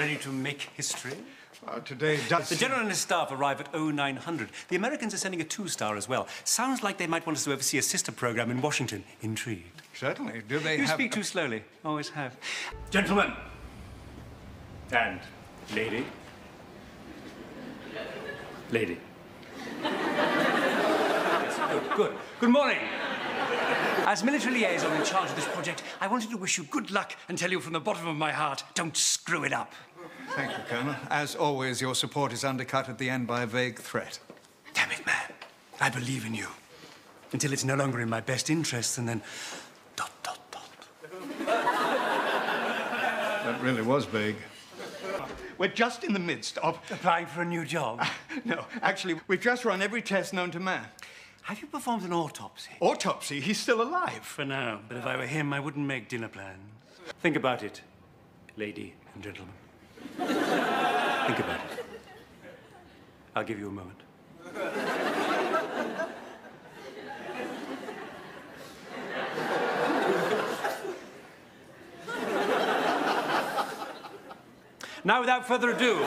Ready to make history? Uh, today does. The general and his staff arrive at 0900. The Americans are sending a two-star as well. Sounds like they might want us to oversee a sister program in Washington. Intrigued. Certainly. Do they You have... speak too slowly. Always have. Gentlemen. And lady. Lady. Good, good. Good morning. As military liaison in charge of this project, I wanted to wish you good luck and tell you from the bottom of my heart, don't screw it up. Thank you, Colonel. As always, your support is undercut at the end by a vague threat. Damn it, man. I believe in you. Until it's no longer in my best interests, and then dot, dot, dot. That really was vague. We're just in the midst of. Applying for a new job. Ah, no, actually, we've just run every test known to man. Have you performed an autopsy? Autopsy, he's still alive. For now, but if I were him, I wouldn't make dinner plans. Think about it, lady and gentlemen. Think about it. I'll give you a moment. Now, without further ado,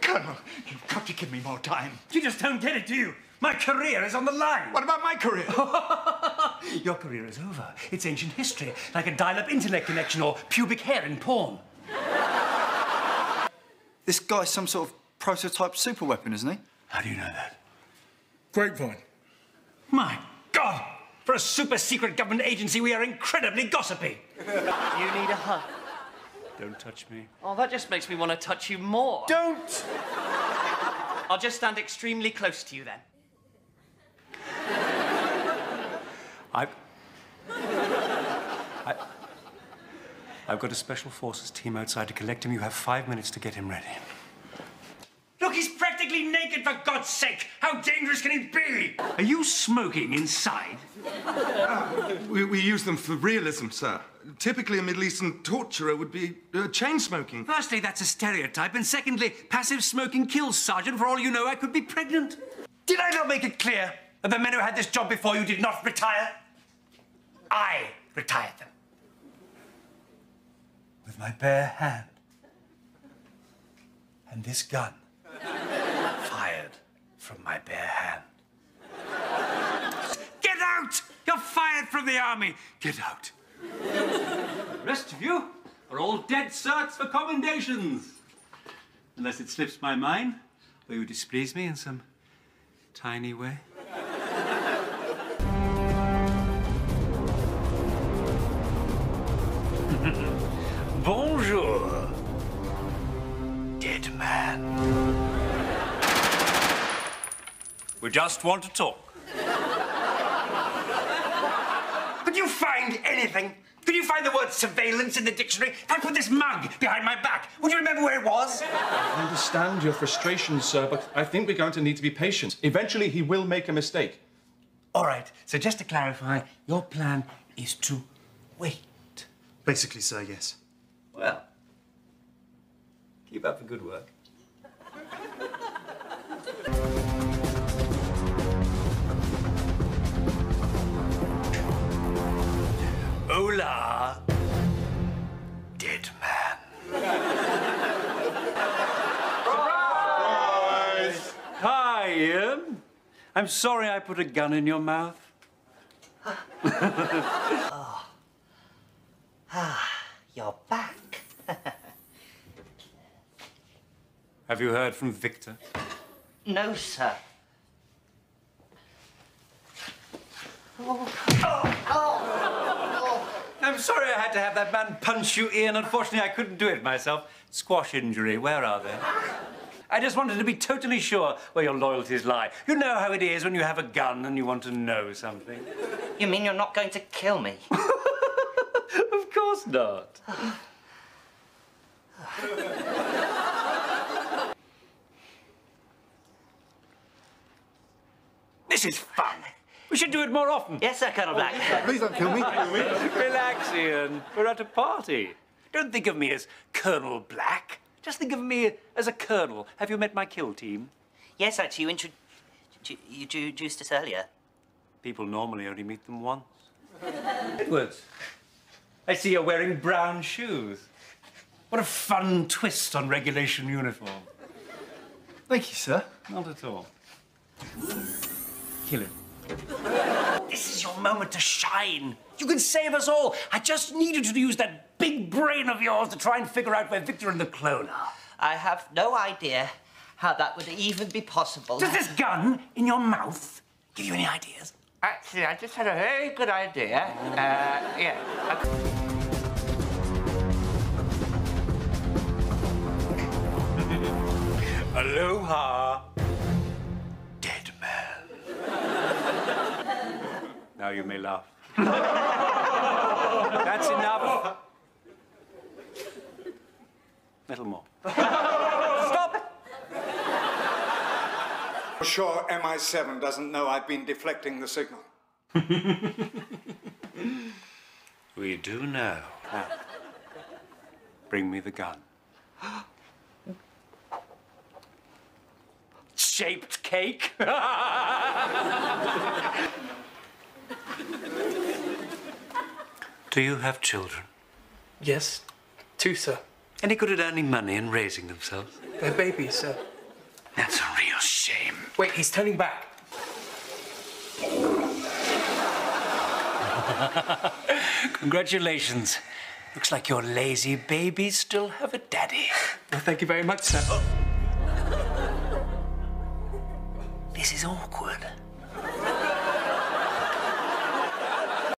Colonel, you've got to give me more time. you just don't get it, do you? My career is on the line. What about my career? Your career is over. It's ancient history, like a dial-up internet connection or pubic hair in porn. This guy's some sort of prototype super weapon, isn't he? How do you know that? Grapevine. My God! For a super secret government agency, we are incredibly gossipy. You need a hug. Don't touch me. Oh, that just makes me want to touch you more. Don't! I'll just stand extremely close to you then. I've. I've got a special forces team outside to collect him. You have five minutes to get him ready. Look, he's practically naked, for God's sake! How dangerous can he be? Are you smoking inside? We, we use them for realism, sir. Typically, a Middle Eastern torturer would be uh, chain smoking. Firstly, that's a stereotype, and secondly, passive smoking kills, Sergeant. For all you know, I could be pregnant. Did I not make it clear that the men who had this job before you did not retire? I retired them. My bare hand. And this gun fired from my bare hand. Get out! You're fired from the army! Get out! The rest of you are all dead certs for commendations. Unless it slips my mind, or you displease me in some tiny way. Bonjour, dead man. We just want to talk. Could you find anything? Could you find the word surveillance in the dictionary? If I put this mug behind my back, would you remember where it was? I understand your frustration, sir, but I think we're going to need to be patient. Eventually, he will make a mistake. All right, so just to clarify, your plan is to wait. Basically, sir, yes. Well, keep up the good work. Hola, dead man. Hi, Ian. I'm sorry I put a gun in your mouth. Ah. Ah, you're back. Have you heard from Victor? No, sir. Oh! I'm sorry I had to have that man punch you, Ian. Unfortunately, I couldn't do it myself. Squash injury, where are they? I just wanted to be totally sure where your loyalties lie. You know how it is when you have a gun and you want to know something. You mean you're not going to kill me? Of course not. this is fun. We should do it more often. yes, sir, Colonel Black. Please don't kill me. Relax, Ian. We're at a party. Don't think of me as Colonel Black. Just think of me as a colonel. Have you met my kill team? yes, actually, you, intro- you, you introduced us earlier. People normally only meet them once. Edwards, I see you're wearing brown shoes. What a fun twist on regulation uniform. Thank you, sir. Not at all. Kill him. This is your moment to shine. You can save us all. I just needed you to use that big brain of yours to try and figure out where Victor and the clone are. I have no idea how that would even be possible. Does this gun in your mouth give you any ideas? Actually, I just had a very good idea. Uh, yeah. Aloha, now you may laugh. That's enough. Little more. Stop! Sure, MI7 doesn't know I've been deflecting the signal. We do know. Now, bring me the gun. Shaped cake. Do you have children? Yes, two, sir. Any good at earning money and raising themselves? They're babies, sir. That's a real shame. Wait, he's turning back. Congratulations. Looks like your lazy babies still have a daddy. Well, thank you very much, sir. This is awkward.